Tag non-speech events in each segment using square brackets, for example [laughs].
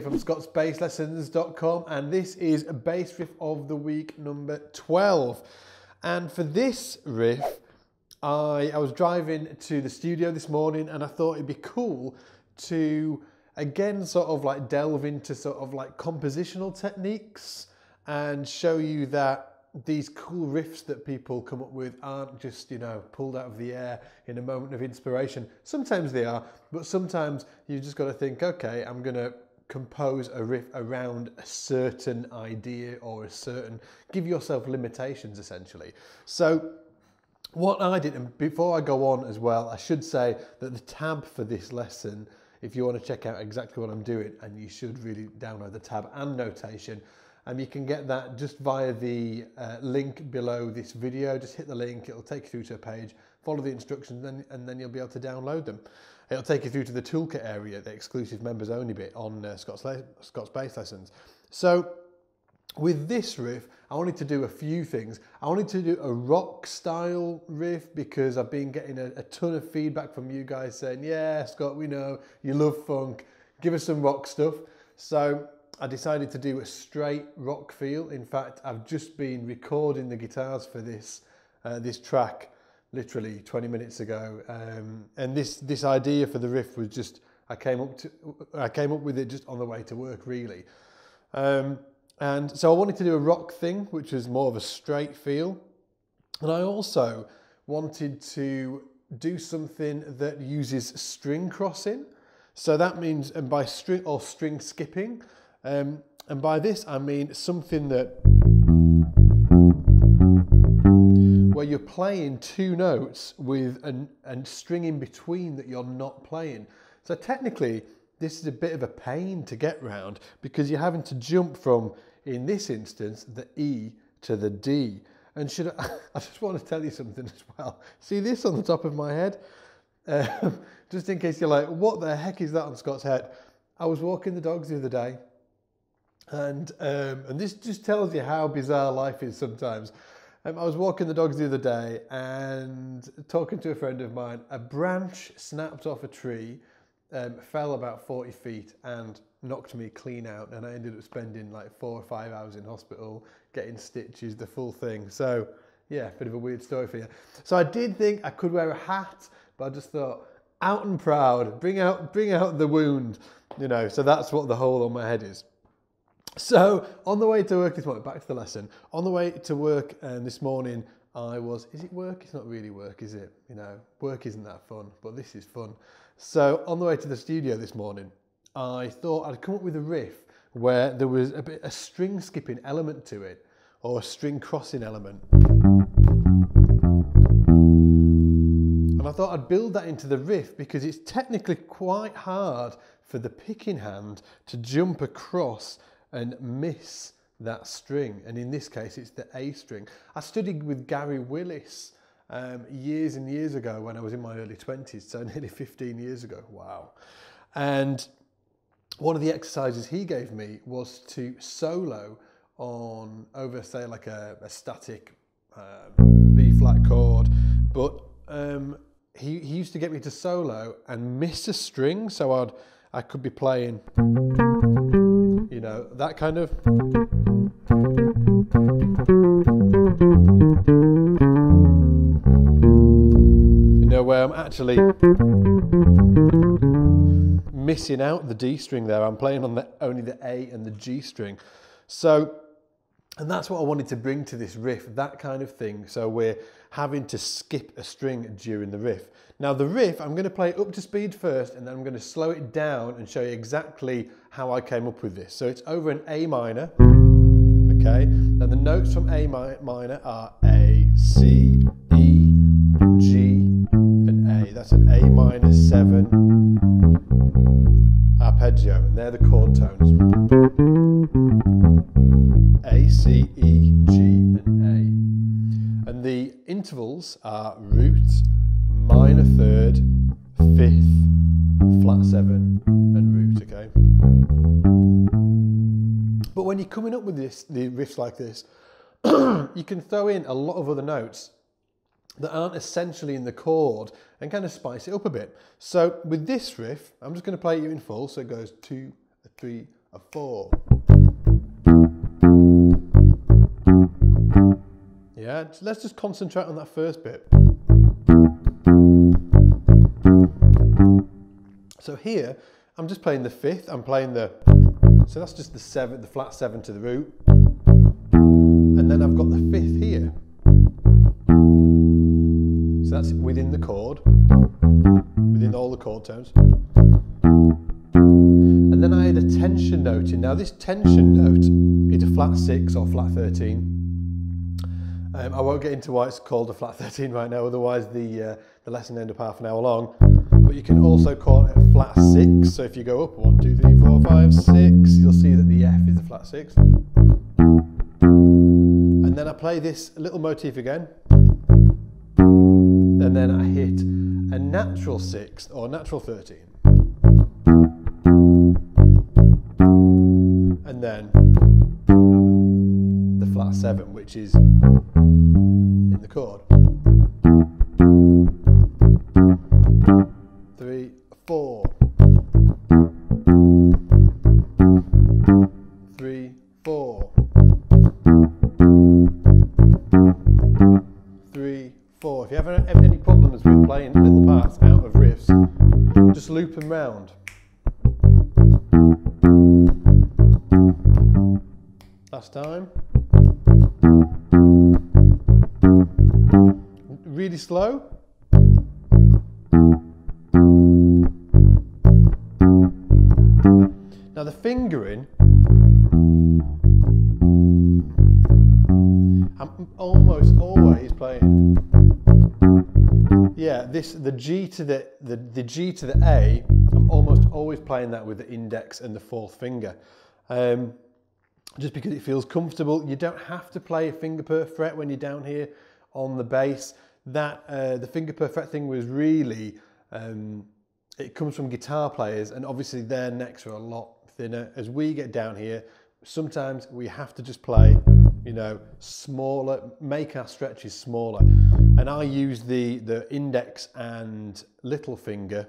from scottsbasslessons.com and this is bass riff of the week number 12. And for this riff, I, I was driving to the studio this morning and I thought it'd be cool to again sort of like delve into sort of like compositional techniques and show you that these cool riffs that people come up with aren't just, you know, pulled out of the air in a moment of inspiration. Sometimes they are, but sometimes you've just got to think, okay, I'm going to compose a riff around a certain idea or a certain, give yourself limitations essentially. So what I did, and before I go on as well, I should say that the tab for this lesson, if you want to check out exactly what I'm doing, and you should really download the tab and notation, and you can get that just via the uh, link below this video. Just hit the link, it'll take you through to a page, follow the instructions, and, and then you'll be able to download them. It'll take you through to the toolkit area, the exclusive members only bit on uh, Scott's, Le Scott's Bass Lessons. So with this riff, I wanted to do a few things. I wanted to do a rock style riff because I've been getting a, a ton of feedback from you guys saying, yeah, Scott, we know you love funk, give us some rock stuff. So I decided to do a straight rock feel. In fact, I've just been recording the guitars for this uh, this track literally 20 minutes ago. Um, and this this idea for the riff was just I came up to I came up with it just on the way to work really. Um, and so I wanted to do a rock thing, which was more of a straight feel. And I also wanted to do something that uses string crossing. So that means, and by string or string skipping, um, and by this, I mean something that where you're playing two notes with an, a string in between that you're not playing. So technically, this is a bit of a pain to get round because you're having to jump from, in this instance, the E to the D. And should I, [laughs] I just want to tell you something as well. See this on the top of my head? Um, [laughs] just in case you're like, what the heck is that on Scott's head? I was walking the dogs the other day and, um, and this just tells you how bizarre life is sometimes. Um, I was walking the dogs the other day and talking to a friend of mine. A branch snapped off a tree, um, fell about 40 feet, and knocked me clean out. And I ended up spending like four or five hours in hospital, getting stitches, the full thing. So, yeah, a bit of a weird story for you. So I did think I could wear a hat, but I just thought, out and proud, bring out, bring out the wound, you know. So that's what the hole on my head is. So on the way to work this morning, back to the lesson. On the way to work um, this morning, I was. Is it work? It's not really work, is it? You know, work isn't that fun, but this is fun. So on the way to the studio this morning, I thought I'd come up with a riff where there was a bit a string skipping element to it, or a string crossing element. And I thought I'd build that into the riff because it's technically quite hard for the picking hand to jump across and miss that string. And in this case, it's the A string. I studied with Gary Willis um, years and years ago when I was in my early 20s, so [laughs] nearly 15 years ago. Wow. And one of the exercises he gave me was to solo on over, say, like a, a static uh, B flat chord, but um, he, he used to get me to solo and miss a string, so I'd I could be playing you know, that kind of. You know, where I'm actually missing out the D string there. I'm playing on the, only the A and the G string. So, and that's what I wanted to bring to this riff, that kind of thing. So we're having to skip a string during the riff. Now the riff, I'm going to play up to speed first and then I'm going to slow it down and show you exactly how I came up with this. So it's over an A minor, okay? And the notes from A mi minor are A, C, E, G, and A. That's an A minor 7 arpeggio, and they're the chord tones. A, C, E, G, and A. And the intervals are root, minor third, fifth, flat 7, and root, okay? But when you're coming up with this, the riffs like this, [clears throat] you can throw in a lot of other notes that aren't essentially in the chord and kind of spice it up a bit. So with this riff, I'm just going to play it you in full. So it goes two, three, a four. Yeah, let's just concentrate on that first bit. So here, I'm just playing the fifth, I'm playing the, so that's just the seven, the flat seven to the root. And then I've got the fifth here. So that's within the chord, within all the chord tones. And then I had a tension note in. Now this tension note is a flat six or flat 13. Um, I won't get into why it's called a flat [laughs] 13 right now, otherwise the, uh, the lesson end up half an hour long. But you can also call it a flat 6. So if you go up one, two, three, four, five, six, you'll see that the F is a flat 6. And then I play this little motif again. And then I hit a natural 6 or natural 13. And then the flat 7, which is Now the fingering, I'm almost always playing. Yeah, this the G to the, the the G to the A. I'm almost always playing that with the index and the fourth finger. Um, just because it feels comfortable. You don't have to play a finger per fret when you're down here on the bass. That uh, the finger per fret thing was really um, it comes from guitar players, and obviously their necks are a lot thinner. As we get down here, sometimes we have to just play, you know, smaller, make our stretches smaller. And I use the the index and little finger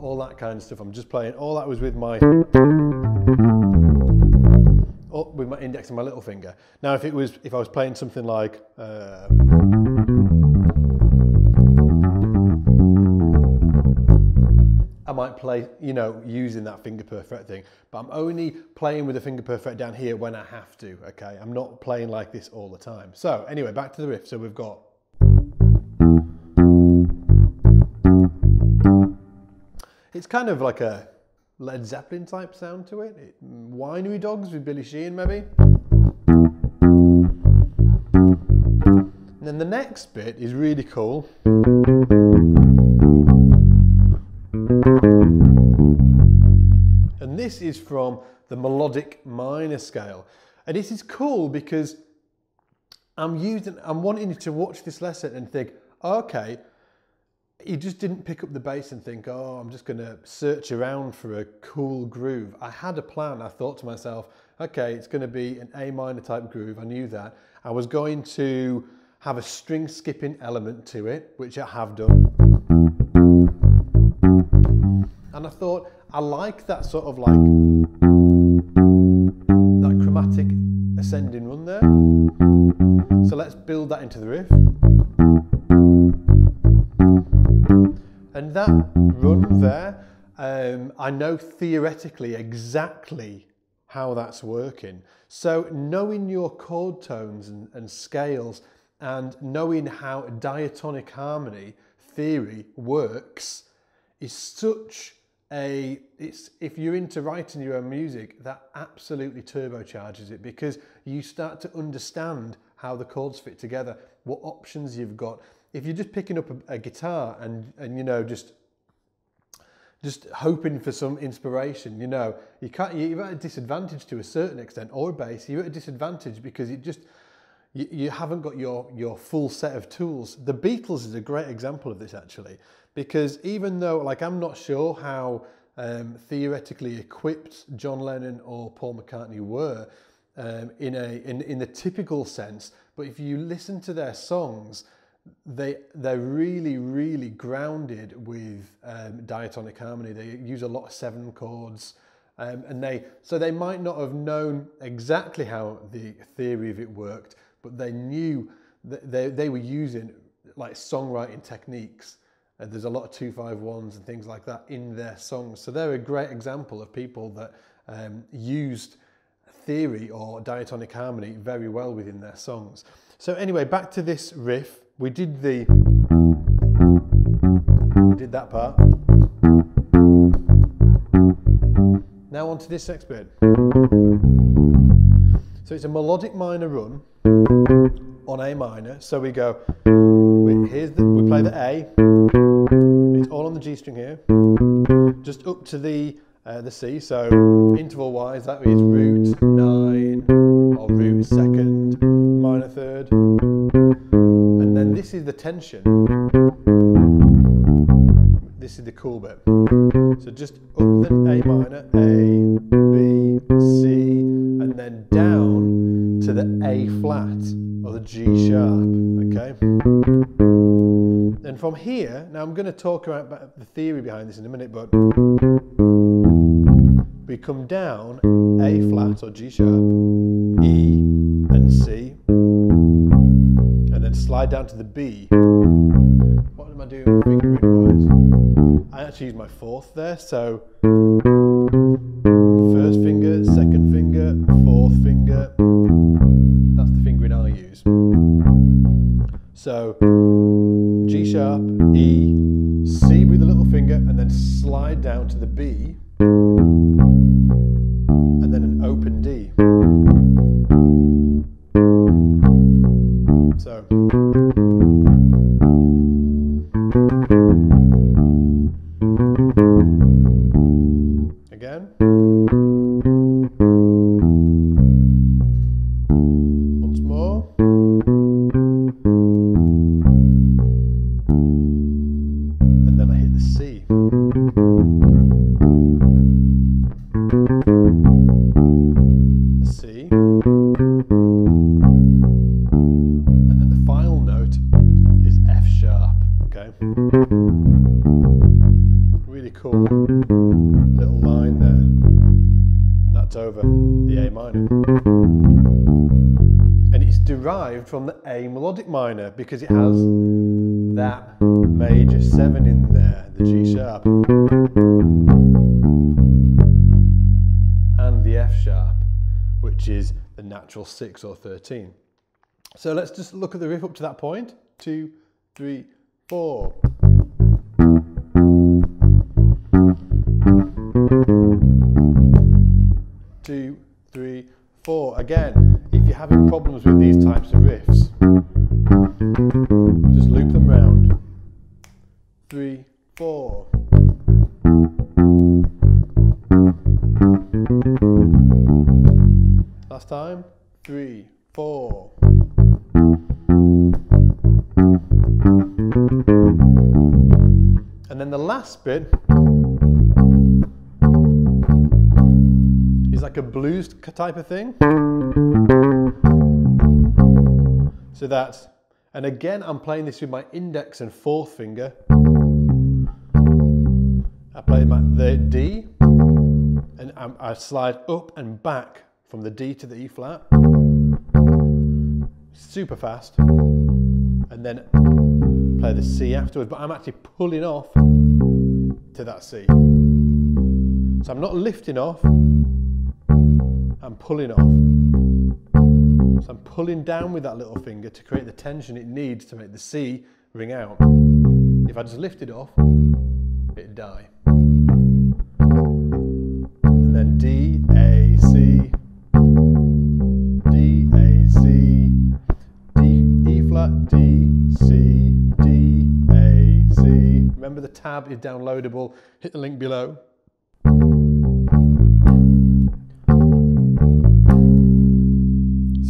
all that kind of stuff. I'm just playing. All that was with my with my index and my little finger. Now, if it was if I was playing something like uh, I might play, you know, using that finger per fret thing, but I'm only playing with the finger per fret down here when I have to. Okay, I'm not playing like this all the time. So anyway, back to the riff. So we've got It's kind of like a Led Zeppelin type sound to it. it Winery Dogs with Billy Sheehan, maybe. And then the next bit is really cool. And this is from the melodic minor scale. And this is cool because I'm using, I'm wanting you to watch this lesson and think, okay, he just didn't pick up the bass and think, oh, I'm just going to search around for a cool groove. I had a plan. I thought to myself, okay, it's going to be an A minor type groove. I knew that. I was going to have a string skipping element to it, which I have done. And I thought, I like that sort of like, that chromatic ascending run there. So let's build that into the riff. And that run there, um, I know theoretically exactly how that's working. So knowing your chord tones and, and scales and knowing how diatonic harmony theory works is such a it's if you're into writing your own music that absolutely turbocharges it because you start to understand how the chords fit together what options you've got if you're just picking up a, a guitar and and you know just just hoping for some inspiration, you know, you can't. You're at a disadvantage to a certain extent, or a bass. You're at a disadvantage because it just you, you haven't got your your full set of tools. The Beatles is a great example of this actually, because even though like I'm not sure how um, theoretically equipped John Lennon or Paul McCartney were um, in a in in the typical sense, but if you listen to their songs they they're really really grounded with um, diatonic harmony. They use a lot of seven chords, um, and they so they might not have known exactly how the theory of it worked, but they knew that they they were using like songwriting techniques. Uh, there's a lot of two five ones and things like that in their songs. So they're a great example of people that um, used theory or diatonic harmony very well within their songs. So anyway, back to this riff. We did the did that part. Now on to this next bit. So it's a melodic minor run on A minor. So we go, we, here's the, we play the A. It's all on the G string here. Just up to the uh, the C. So interval wise, that is root nine or root second, the tension. This is the cool bit. So just up the A minor, A, B, C, and then down to the A flat or the G sharp. Okay. And from here, now I'm going to talk about the theory behind this in a minute, but we come down A flat or G sharp, E slide down to the B. What am I doing fingering wise? I actually use my fourth there, so because it has that major seven in there, the G sharp and the F sharp, which is the natural 6 or 13. So let's just look at the riff up to that point. Two, three, four. Two, three, four. Again, if you're having problems with these types of riffs, just loop them round. Three, four. Last time. Three, four. And then the last bit is like a blues type of thing. So that's, and again, I'm playing this with my index and fourth finger. I play my, the D, and I, I slide up and back from the D to the E flat, super fast, and then play the C afterwards, but I'm actually pulling off to that C. So I'm not lifting off, I'm pulling off. So I'm pulling down with that little finger to create the tension it needs to make the C ring out. If I just lift it off, it'd die. And then D, A, C, D, A, C, D, E flat, D, C, D, A, C. Remember the tab is downloadable. Hit the link below.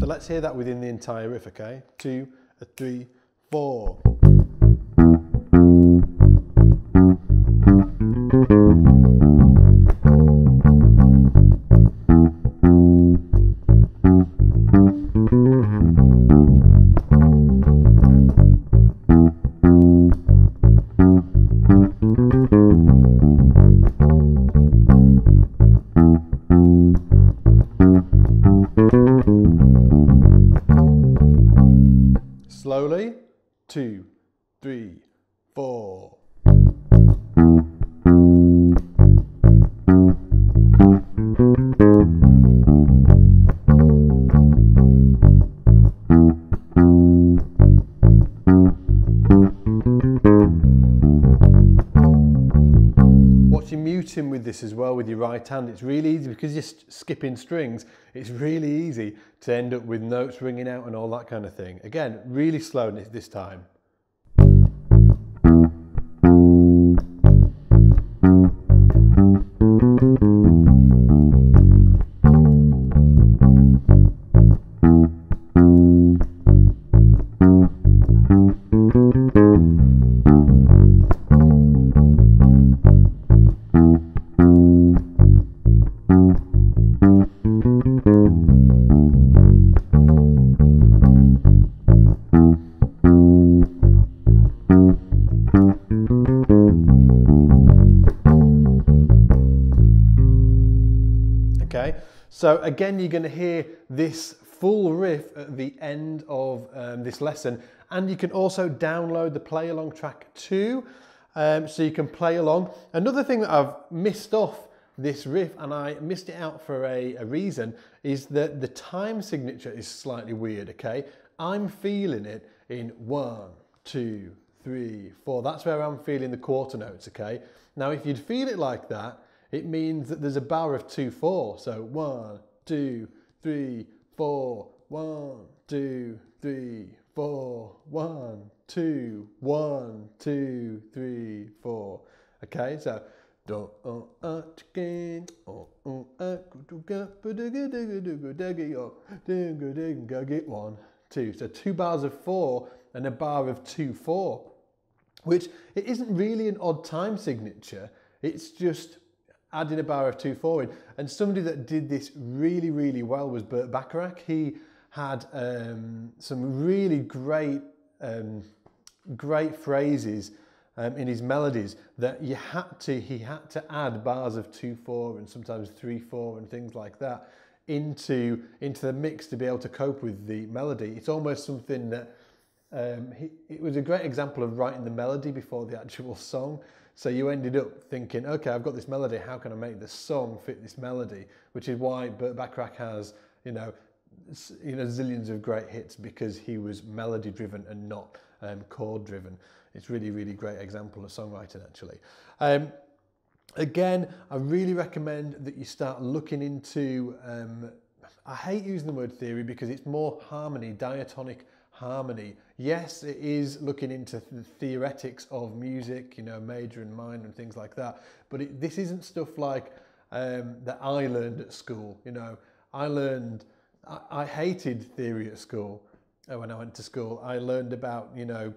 So let's hear that within the entire riff, okay? Two, a three, four. This as well with your right hand. It's really easy because you're skipping strings. It's really easy to end up with notes ringing out and all that kind of thing. Again, really slow this time. So again, you're going to hear this full riff at the end of um, this lesson, and you can also download the play along track too, um, so you can play along. Another thing that I've missed off this riff, and I missed it out for a, a reason, is that the time signature is slightly weird. Okay, I'm feeling it in one, two, three, four. That's where I'm feeling the quarter notes. Okay, now if you'd feel it like that it means that there's a bar of two, four. So one, two, three, four, one, two, three, four, one, two, one, two, three, four. Okay, so oh one two so two bars of four and a bar of two four which it isn't really an odd time signature it's just adding a bar of two forward. And somebody that did this really, really well was Burt Bacharach. He had um, some really great, um, great phrases um, in his melodies that you had to, he had to add bars of two, four, and sometimes three, four, and things like that into, into the mix to be able to cope with the melody. It's almost something that um, he, it was a great example of writing the melody before the actual [laughs] song. So you ended up thinking, okay, I've got this melody. How can I make the song fit this melody? Which is why Burt Bacharach has, you know, you know, zillions of great hits because he was melody driven and not um, chord driven. It's really, really great example of songwriting actually. Um, again, I really recommend that you start looking into, um, I hate using the word theory because it's more harmony, diatonic harmony. Yes, it is looking into the theoretics of music, you know, major and minor and things like that. But it, this isn't stuff like um, that I learned at school. You know, I learned, I, I hated theory at school uh, when I went to school. I learned about, you know,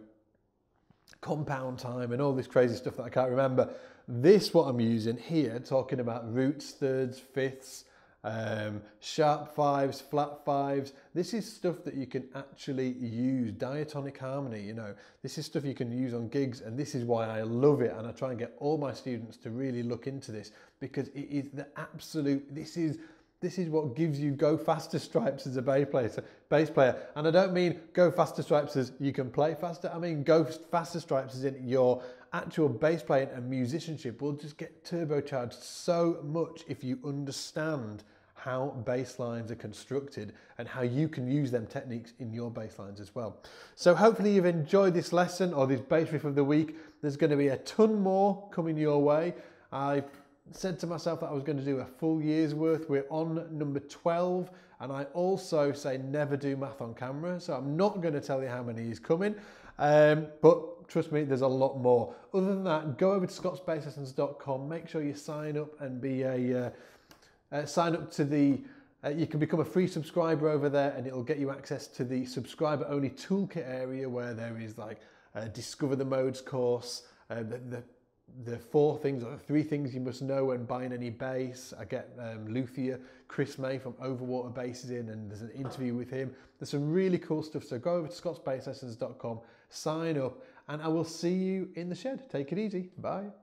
compound time and all this crazy stuff that I can't remember. This, what I'm using here, talking about roots, thirds, fifths, um, sharp fives, flat fives. This is stuff that you can actually use, diatonic harmony, you know. This is stuff you can use on gigs and this is why I love it and I try and get all my students to really look into this because it is the absolute, this is this is what gives you go faster stripes as a bass player. Bass player, and I don't mean go faster stripes as you can play faster. I mean go faster stripes as in your actual bass playing and musicianship will just get turbocharged so much if you understand how bass lines are constructed and how you can use them techniques in your bass lines as well. So hopefully you've enjoyed this lesson or this bass riff of the week. There's going to be a ton more coming your way. I said to myself that I was going to do a full year's worth. We're on number 12 and I also say never do math on camera. So I'm not going to tell you how many is coming. Um, but trust me, there's a lot more. Other than that, go over to scottsbasslessons.com, make sure you sign up and be a uh, uh, sign up to the, uh, you can become a free subscriber over there and it'll get you access to the subscriber only toolkit area where there is like uh, discover the modes course, uh, the, the, the four things or three things you must know when buying any bass. I get um, Luthier, Chris May from Overwater Basses in and there's an interview with him. There's some really cool stuff. So go over to scottsbasslessons.com, sign up and I will see you in the shed. Take it easy. Bye.